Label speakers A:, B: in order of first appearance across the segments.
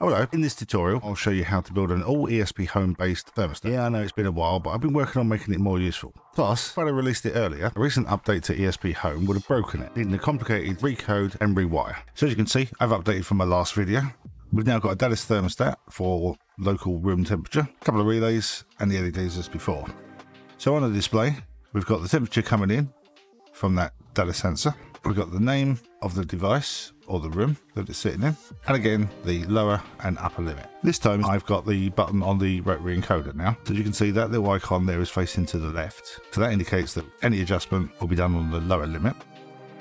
A: Hello, in this tutorial I'll show you how to build an all ESP home based thermostat. Yeah, I know it's been a while, but I've been working on making it more useful. Plus, if I'd have released it earlier, a recent update to ESP Home would have broken it, needing a complicated recode and rewire. So as you can see, I've updated from my last video. We've now got a Dallas thermostat for local room temperature, a couple of relays, and the LEDs as before. So on the display, we've got the temperature coming in from that Dallas sensor. We've got the name of the device or the room that it's sitting in, and again the lower and upper limit. This time I've got the button on the rotary encoder now. So you can see that little icon there is facing to the left. So that indicates that any adjustment will be done on the lower limit.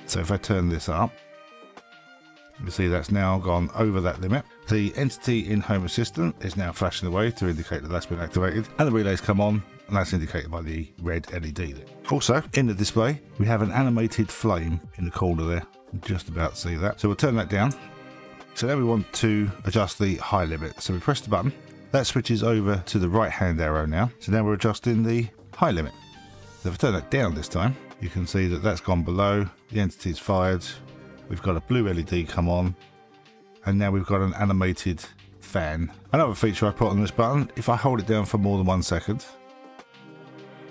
A: So if I turn this up, you see that's now gone over that limit. The entity in Home Assistant is now flashing away to indicate that that's been activated, and the relays come on and that's indicated by the red LED. Also, in the display, we have an animated flame in the corner there. Just about see that. So we'll turn that down. So now we want to adjust the high limit. So we press the button. That switches over to the right hand arrow now. So now we're adjusting the high limit. So if I turn that down this time, you can see that that's gone below. The entity's fired. We've got a blue LED come on. And now we've got an animated fan. Another feature I put on this button, if I hold it down for more than one second,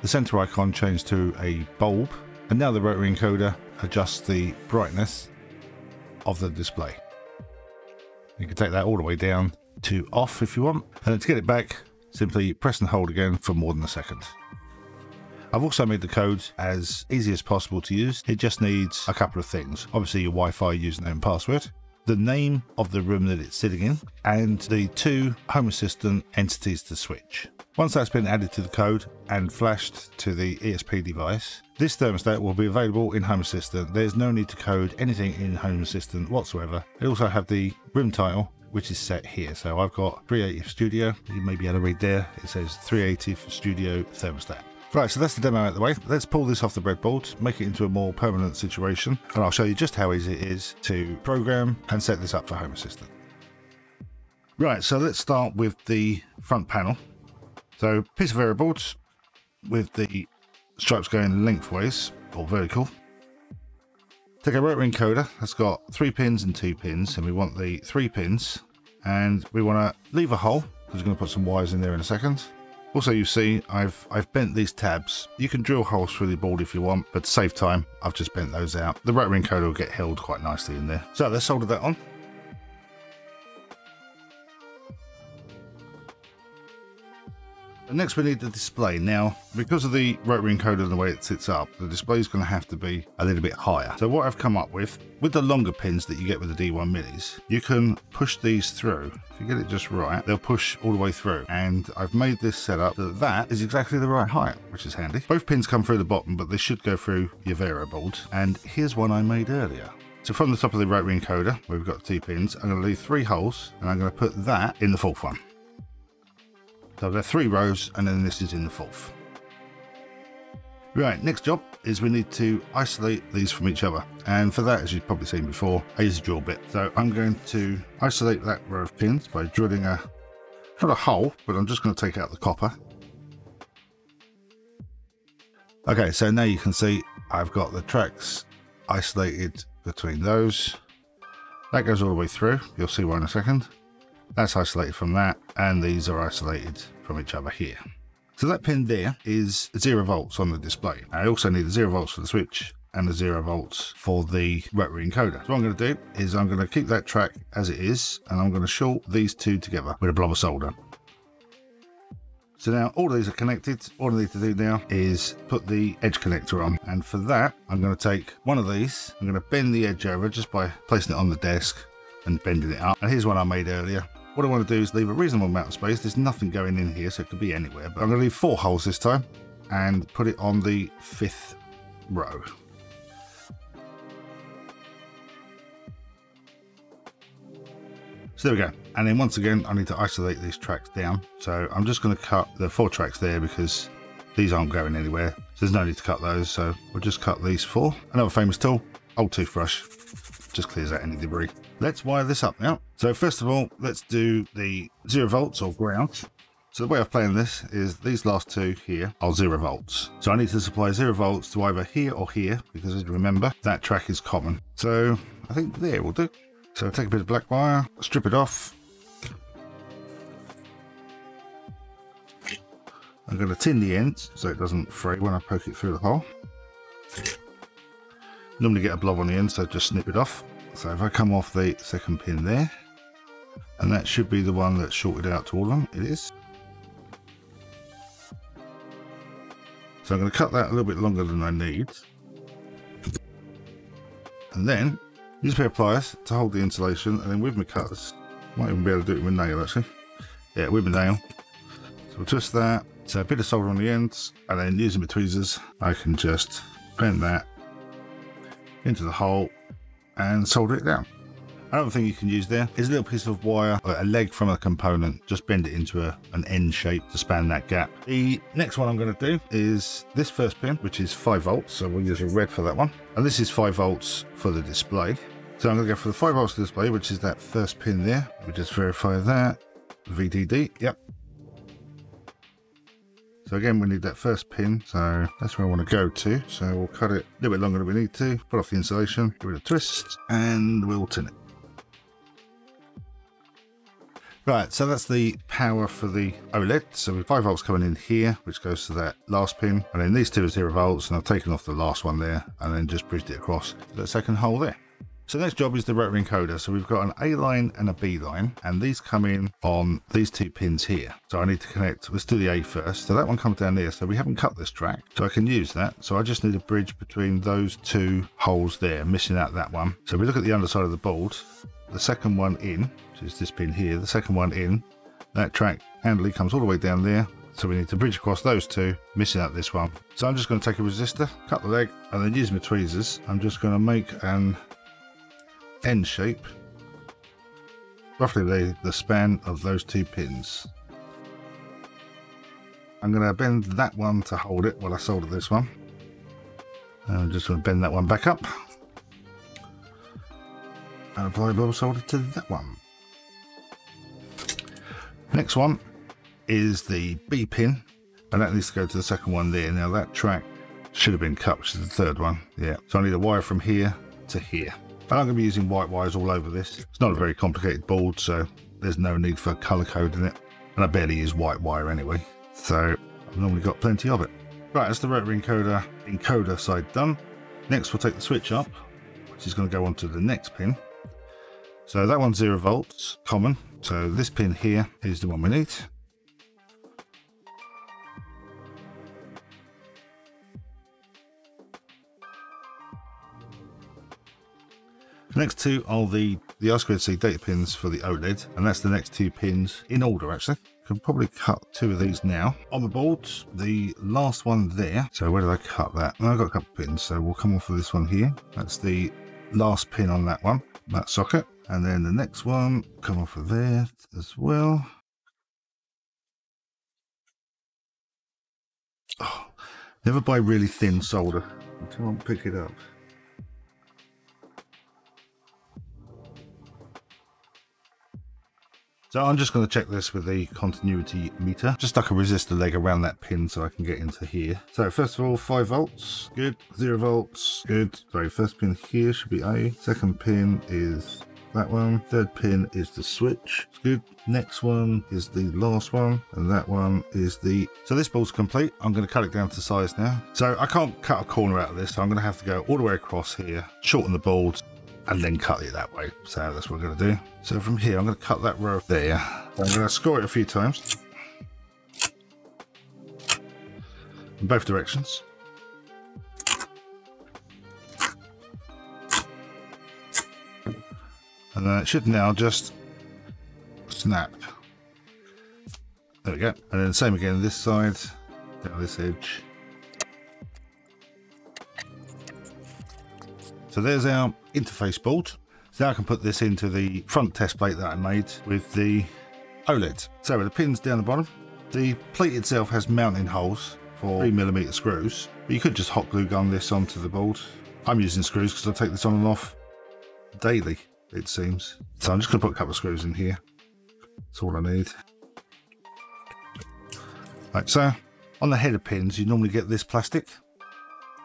A: the center icon changed to a bulb, and now the rotary encoder adjusts the brightness of the display. You can take that all the way down to off if you want, and to get it back, simply press and hold again for more than a second. I've also made the code as easy as possible to use. It just needs a couple of things. Obviously your Wi-Fi username and password, the name of the room that it's sitting in, and the two Home Assistant entities to switch. Once that's been added to the code and flashed to the ESP device, this thermostat will be available in Home Assistant. There's no need to code anything in Home Assistant whatsoever. It also have the room title which is set here. So I've got 380 Studio. You may be able to read there. It says 380 Studio thermostat. Right, so that's the demo out of the way. Let's pull this off the breadboard, make it into a more permanent situation, and I'll show you just how easy it is to program and set this up for Home Assistant. Right, so let's start with the front panel. So piece of veroboards with the stripes going lengthways or vertical. Take a rotary encoder that's got three pins and two pins and we want the three pins and we want to leave a hole because we're going to put some wires in there in a second. Also you see I've I've bent these tabs. You can drill holes through the board if you want but save time I've just bent those out. The rotary encoder will get held quite nicely in there. So let's solder that on. Next we need the display. Now, because of the rotary encoder and the way it sits up, the display is going to have to be a little bit higher. So what I've come up with, with the longer pins that you get with the D1 minis, you can push these through. If you get it just right, they'll push all the way through. And I've made this setup that that is exactly the right height, which is handy. Both pins come through the bottom, but they should go through your veroboard. And here's one I made earlier. So from the top of the rotary encoder, where we've got two pins, I'm going to leave three holes, and I'm going to put that in the fourth one. So there are three rows and then this is in the fourth. Right, next job is we need to isolate these from each other. And for that, as you've probably seen before, I use a drill bit. So I'm going to isolate that row of pins by drilling a, not a hole, but I'm just going to take out the copper. Okay, so now you can see I've got the tracks isolated between those. That goes all the way through. You'll see why in a second. That's isolated from that, and these are isolated from each other here. So that pin there is zero volts on the display. I also need the zero volts for the switch and the zero volts for the rotary encoder. So what I'm going to do is I'm going to keep that track as it is, and I'm going to short these two together with a blob of solder. So now all of these are connected. All I need to do now is put the edge connector on. And for that, I'm going to take one of these. I'm going to bend the edge over just by placing it on the desk and bending it up. And here's one I made earlier. What I want to do is leave a reasonable amount of space. There's nothing going in here, so it could be anywhere. But I'm going to leave four holes this time and put it on the fifth row. So there we go. And then once again, I need to isolate these tracks down. So I'm just going to cut the four tracks there because these aren't going anywhere. So there's no need to cut those. So we'll just cut these four. Another famous tool, old toothbrush just clears out any debris. Let's wire this up now. So first of all, let's do the zero volts or ground. So the way of playing this is these last two here are zero volts. So I need to supply zero volts to either here or here, because as you remember, that track is common. So I think there will do. So take a bit of black wire, strip it off. I'm going to tin the ends so it doesn't fray when I poke it through the hole. Normally get a blob on the end, so just snip it off. So if I come off the second pin there, and that should be the one that's shorted out to all of them, it is. So I'm going to cut that a little bit longer than I need. And then use a pair of pliers to hold the insulation, and then with my cutters, might even be able to do it with a nail actually. Yeah, with my nail. So we'll twist that, so a bit of solder on the ends, and then using my tweezers, I can just bend that into the hole and solder it down. Another thing you can use there is a little piece of wire, a leg from a component, just bend it into a, an N shape to span that gap. The next one I'm going to do is this first pin, which is 5 volts, so we'll use a red for that one. And this is 5 volts for the display. So I'm going to go for the 5 volts display, which is that first pin there. We just verify that. VDD, yep, so again, we need that first pin, so that's where I want to go to. So we'll cut it a little bit longer than we need to, put off the insulation, give it a twist, and we'll tin it. Right, so that's the power for the OLED. So with 5 volts coming in here, which goes to that last pin, and then these two are 0 volts, and I've taken off the last one there, and then just bridged it across to the second hole there. So next job is the rotary encoder. So we've got an A line and a B line, and these come in on these two pins here. So I need to connect, let's do the A first. So that one comes down there. So we haven't cut this track, so I can use that. So I just need a bridge between those two holes there, missing out that one. So we look at the underside of the board, the second one in, which is this pin here, the second one in, that track handily comes all the way down there. So we need to bridge across those two, missing out this one. So I'm just going to take a resistor, cut the leg, and then use my tweezers. I'm just going to make an N shape, roughly the, the span of those two pins. I'm going to bend that one to hold it while I solder this one. I'm just going to bend that one back up. And apply bubble solder to that one. Next one is the B pin, and that needs to go to the second one there. Now that track should have been cut, which is the third one. Yeah, so I need a wire from here to here. I'm going to be using white wires all over this. It's not a very complicated board, so there's no need for color coding it. And I barely use white wire anyway, so I've normally got plenty of it. Right, that's the rotary encoder encoder side done. Next, we'll take the switch up, which is going to go onto the next pin. So that one's zero volts, common. So this pin here is the one we need. The next two are the, the I2C data pins for the OLED, and that's the next two pins in order actually. Can probably cut two of these now. On the board, the last one there. So where did I cut that? I've got a couple of pins, so we'll come off of this one here. That's the last pin on that one, that socket. And then the next one, come off of there as well. Oh, never buy really thin solder until I pick it up. So I'm just going to check this with the continuity meter. Just stuck a resistor leg around that pin so I can get into here. So first of all, 5 volts, good. 0 volts, good. Sorry, first pin here should be A. Second pin is that one. Third pin is the switch. It's good. Next one is the last one. And that one is the... So this board's complete. I'm going to cut it down to size now. So I can't cut a corner out of this. So I'm going to have to go all the way across here, shorten the board, and then cut it that way. So that's what we're going to do. So from here, I'm going to cut that row there. I'm going to score it a few times. In both directions. And then it should now just snap. There we go. And then same again this side, down this edge. So there's our interface board. So now I can put this into the front test plate that I made with the OLED. So with the pins down the bottom, the plate itself has mounting holes for 3mm screws, but you could just hot glue gun this onto the board. I'm using screws because I take this on and off daily, it seems. So I'm just going to put a couple of screws in here. That's all I need. Right, so on the header pins, you normally get this plastic.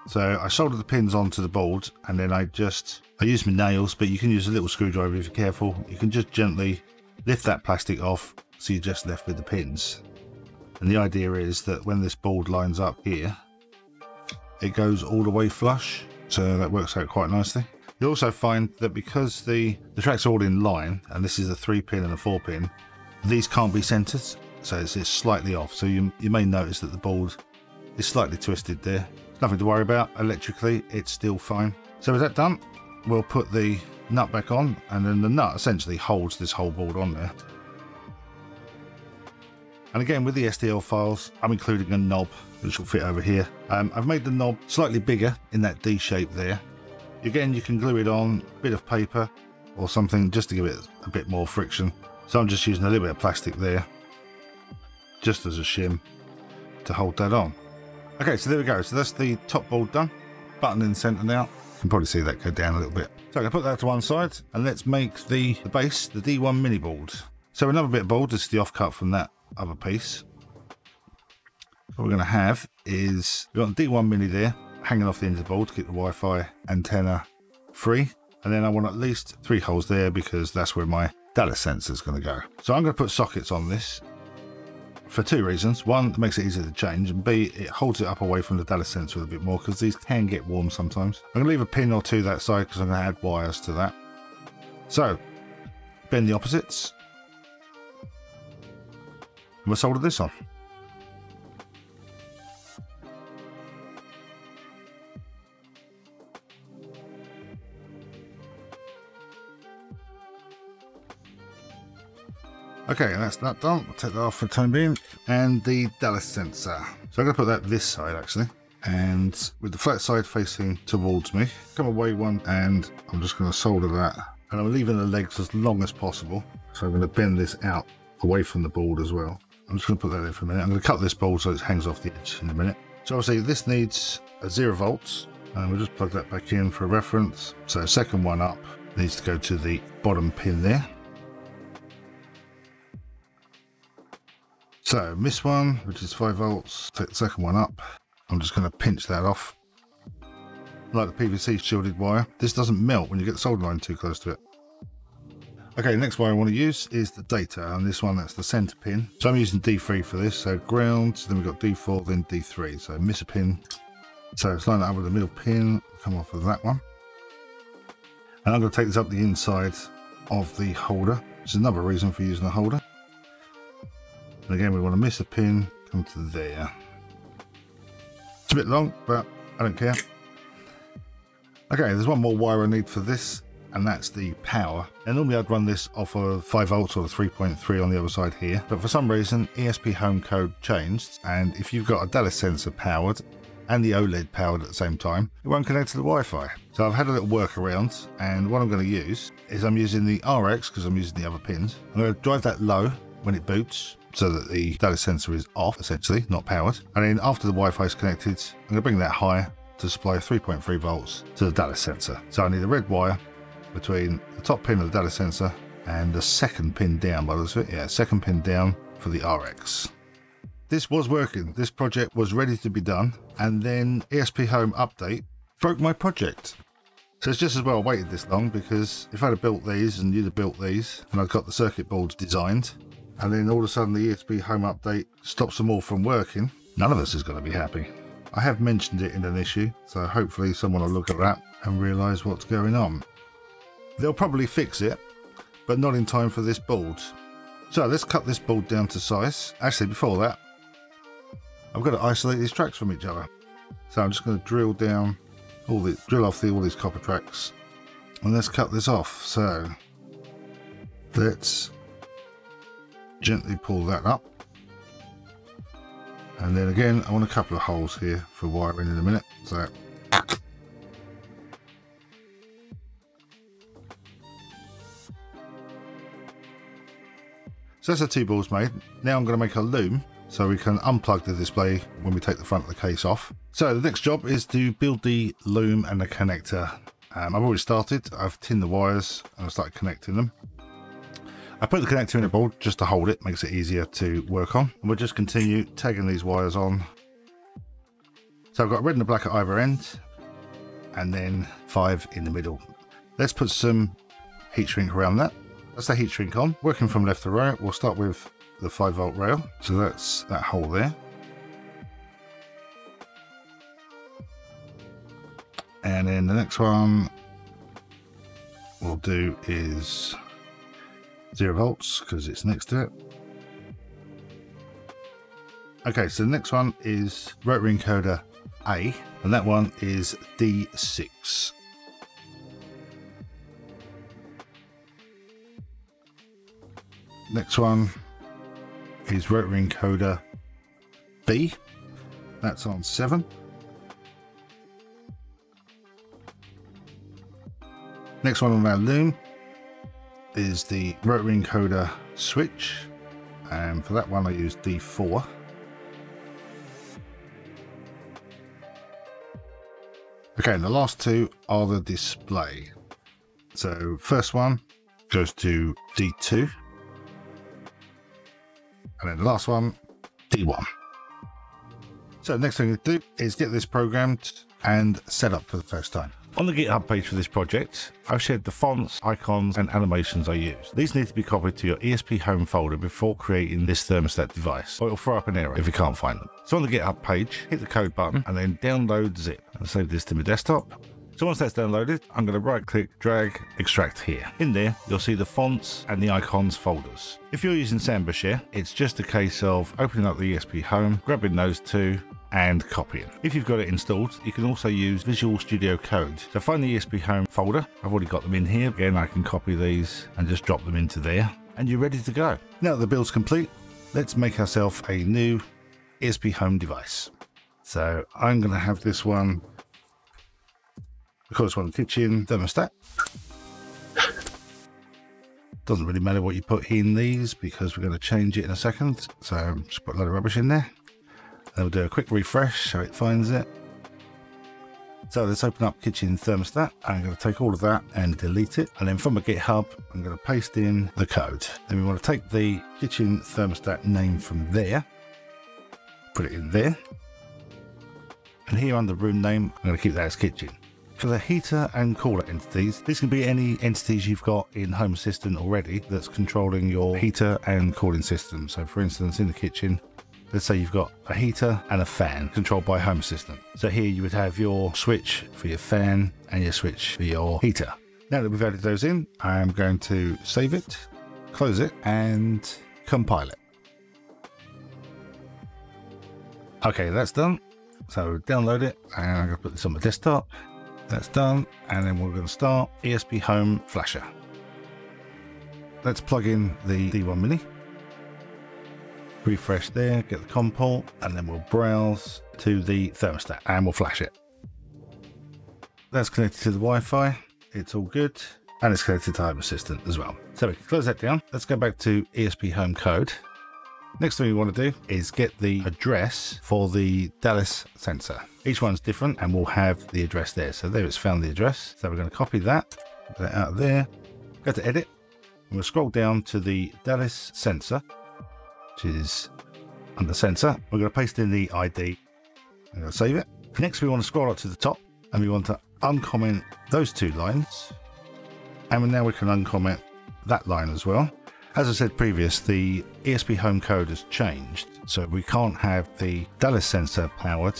A: So I soldered the pins onto the board and then I just, I use my nails, but you can use a little screwdriver if you're careful. You can just gently lift that plastic off so you're just left with the pins. And the idea is that when this board lines up here, it goes all the way flush. So that works out quite nicely. You also find that because the, the tracks are all in line, and this is a three pin and a four pin, these can't be centered. So it's, it's slightly off. So you, you may notice that the board is slightly twisted there. Nothing to worry about. Electrically, it's still fine. So with that done, we'll put the nut back on and then the nut essentially holds this whole board on there. And again, with the STL files, I'm including a knob which will fit over here. Um, I've made the knob slightly bigger in that D shape there. Again, you can glue it on a bit of paper or something just to give it a bit more friction. So I'm just using a little bit of plastic there, just as a shim to hold that on. Okay, so there we go. So that's the top board done. Button in the center now. You can probably see that go down a little bit. So I'm going to put that to one side and let's make the, the base, the D1 mini board. So another bit of board, is the offcut from that other piece. What we're going to have is, we've got the D1 mini there, hanging off the end of the board to keep the Wi-Fi antenna free. And then I want at least three holes there because that's where my Dallas sensor is going to go. So I'm going to put sockets on this for two reasons. One, it makes it easier to change, and B, it holds it up away from the Dallas sensor a bit more because these can get warm sometimes. I'm going to leave a pin or two that side because I'm going to add wires to that. So, bend the opposites. And we'll solder this on. Okay, that's that done. I'll take that off for the time being. And the Dallas sensor. So I'm going to put that this side actually. And with the flat side facing towards me, come away one and I'm just going to solder that. And I'm leaving the legs as long as possible. So I'm going to bend this out away from the board as well. I'm just going to put that in for a minute. I'm going to cut this board so it hangs off the edge in a minute. So obviously this needs a zero volts and we'll just plug that back in for a reference. So second one up needs to go to the bottom pin there. So miss one, which is 5 volts, take the second one up. I'm just going to pinch that off. Like the PVC shielded wire, this doesn't melt when you get the solder line too close to it. Okay, next wire I want to use is the data, and this one that's the center pin. So I'm using D3 for this, so ground, then we've got D4, then D3. So miss a pin. So it's lined up with the middle pin, come off of that one. And I'm going to take this up the inside of the holder, which is another reason for using a holder. And again, we want to miss a pin, come to there. It's a bit long, but I don't care. Okay, there's one more wire I need for this, and that's the power. And normally I'd run this off of 5 volts or 3.3 on the other side here, but for some reason ESP home code changed, and if you've got a Dallas sensor powered and the OLED powered at the same time, it won't connect to the Wi-Fi. So I've had a little workaround, and what I'm going to use is I'm using the RX because I'm using the other pins. I'm going to drive that low when it boots, so that the Dallas sensor is off, essentially, not powered. And then after the Wi-Fi is connected, I'm going to bring that high to supply 3.3 volts to the Dallas sensor. So I need a red wire between the top pin of the Dallas sensor and the second pin down by the it. Yeah, second pin down for the RX. This was working. This project was ready to be done. And then ESP Home Update broke my project. So it's just as well I waited this long because if I'd have built these and you'd have built these and I'd got the circuit boards designed and then all of a sudden the ESP home update stops them all from working, none of us is going to be happy. I have mentioned it in an issue, so hopefully someone will look at that and realise what's going on. They'll probably fix it, but not in time for this board. So let's cut this board down to size. Actually, before that, I've got to isolate these tracks from each other. So I'm just going to drill down all the drill off the, all these copper tracks, and let's cut this off. So let's gently pull that up. And then again, I want a couple of holes here for wiring in a minute. So So that's the two balls made. Now I'm going to make a loom so we can unplug the display when we take the front of the case off. So the next job is to build the loom and the connector. Um, I've already started. I've tinned the wires and I've started connecting them. I put the connector in the board just to hold it, makes it easier to work on. And we'll just continue tagging these wires on. So I've got red and black at either end, and then five in the middle. Let's put some heat shrink around that. That's the heat shrink on. Working from left to right, we'll start with the 5 volt rail. So that's that hole there. And then the next one we'll do is 0 volts because it's next to it. Okay, so the next one is rotary encoder A, and that one is D6. Next one is rotary encoder B. That's on 7. Next one on our loom is the rotary encoder switch. And for that one I use D4. Okay, and the last two are the display. So first one goes to D2. And then the last one, D1. So next thing to do is get this programmed and set up for the first time. On the GitHub page for this project, I've shared the fonts, icons, and animations I use. These need to be copied to your ESP home folder before creating this thermostat device, or it'll throw up an error if you can't find them. So on the GitHub page, hit the code button mm. and then download zip. I'll save this to my desktop. So once that's downloaded, I'm going to right click, drag, extract here. In there, you'll see the fonts and the icons folders. If you're using Samba Share, it's just a case of opening up the ESP Home, grabbing those two, and copying. If you've got it installed, you can also use Visual Studio Code. So find the ESP Home folder. I've already got them in here. Again, I can copy these and just drop them into there. And you're ready to go. Now the build's complete, let's make ourselves a new ESP Home device. So I'm going to have this one of course, one kitchen thermostat. Doesn't really matter what you put in these because we're going to change it in a second. So just put a lot of rubbish in there. Then we'll do a quick refresh so it finds it. So let's open up kitchen thermostat. I'm going to take all of that and delete it. And then from a GitHub, I'm going to paste in the code. Then we want to take the kitchen thermostat name from there, put it in there. And here under room name, I'm going to keep that as kitchen. For the heater and cooler entities, this can be any entities you've got in Home Assistant already that's controlling your heater and cooling system. So for instance, in the kitchen, let's say you've got a heater and a fan controlled by Home Assistant. So here you would have your switch for your fan and your switch for your heater. Now that we've added those in, I'm going to save it, close it, and compile it. Okay, that's done. So download it, and I'm going to put this on my desktop. That's done. And then we're going to start ESP Home Flasher. Let's plug in the D1 Mini. Refresh there, get the COM port, and then we'll browse to the thermostat and we'll flash it. That's connected to the Wi-Fi. It's all good. And it's connected to Home Assistant as well. So we can close that down. Let's go back to ESP Home Code. Next thing we want to do is get the address for the Dallas sensor. Each one's different and we'll have the address there. So there it's found the address. So we're going to copy that, out of there, go to edit, and we'll scroll down to the Dallas sensor, which is under sensor. We're going to paste in the ID. I'm going to save it. Next we want to scroll up to the top and we want to uncomment those two lines. And now we can uncomment that line as well. As I said previous, the ESP home code has changed, so we can't have the Dallas sensor powered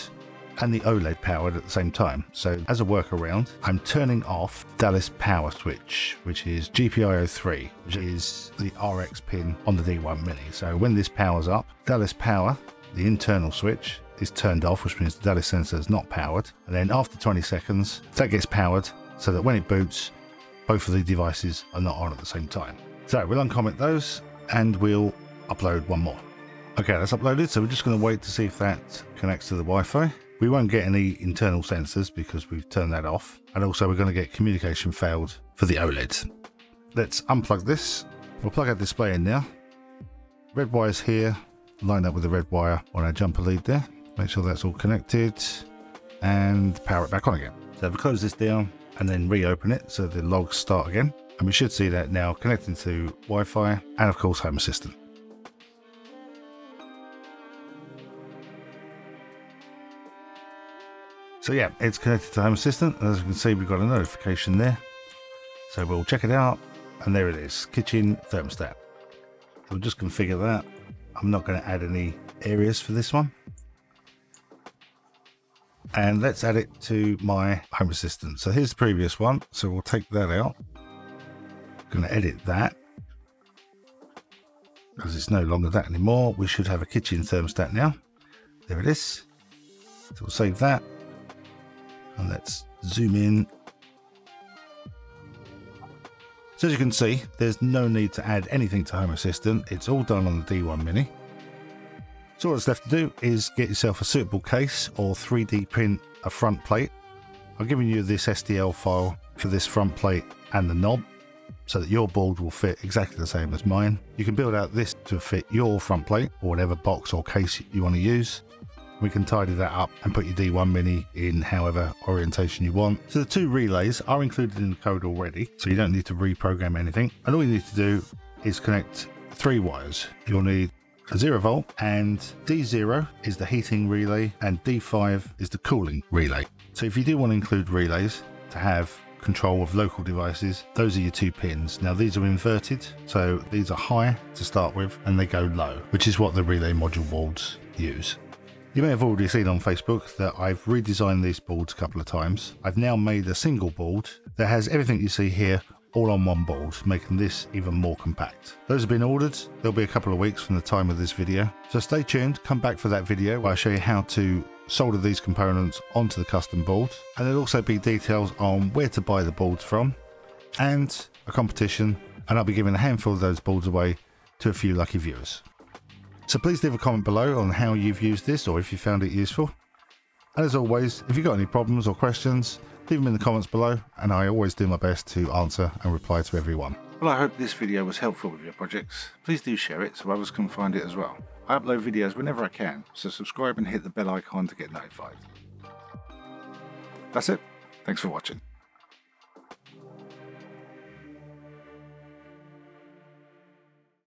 A: and the OLED powered at the same time. So as a workaround, I'm turning off Dallas power switch, which is GPIO 3, which is the RX pin on the D1 Mini. So when this powers up, Dallas power, the internal switch, is turned off, which means the Dallas sensor is not powered. And then after 20 seconds, that gets powered so that when it boots, both of the devices are not on at the same time. So we'll uncomment those and we'll upload one more. Okay, that's uploaded. So we're just going to wait to see if that connects to the Wi-Fi. We won't get any internal sensors because we've turned that off. And also we're going to get communication failed for the OLED. Let's unplug this. We'll plug our display in now. Red wire's here, Line up with the red wire on our jumper lead there. Make sure that's all connected and power it back on again. So we close this down and then reopen it so the logs start again, and we should see that now connecting to Wi-Fi and of course Home Assistant. So yeah, it's connected to Home Assistant. As you can see, we've got a notification there. So we'll check it out. And there it is, kitchen thermostat. We'll just configure that. I'm not going to add any areas for this one. And let's add it to my Home Assistant. So here's the previous one. So we'll take that out. Going to edit that because it's no longer that anymore. We should have a kitchen thermostat now. There it is. So we'll save that. And let's zoom in. So as you can see, there's no need to add anything to Home Assistant. It's all done on the D1 Mini. So all that's left to do is get yourself a suitable case or 3D print a front plate. I've given you this STL file for this front plate and the knob so that your board will fit exactly the same as mine. You can build out this to fit your front plate or whatever box or case you want to use. We can tidy that up and put your D1 Mini in however orientation you want. So the two relays are included in the code already, so you don't need to reprogram anything. And all you need to do is connect three wires. You'll need a 0 volt and D0 is the heating relay and D5 is the cooling relay. So if you do want to include relays to have control of local devices, those are your two pins. Now these are inverted, so these are high to start with and they go low, which is what the relay module boards use. You may have already seen on Facebook that I've redesigned these boards a couple of times. I've now made a single board that has everything you see here all on one board, making this even more compact. Those have been ordered. There'll be a couple of weeks from the time of this video. So stay tuned, come back for that video where I show you how to solder these components onto the custom board. And there'll also be details on where to buy the boards from and a competition. And I'll be giving a handful of those boards away to a few lucky viewers. So please leave a comment below on how you've used this or if you found it useful. And as always, if you've got any problems or questions, leave them in the comments below and I always do my best to answer and reply to everyone. Well, I hope this video was helpful with your projects. Please do share it so others can find it as well. I upload videos whenever I can, so subscribe and hit the bell icon to get notified. That's it. Thanks for watching.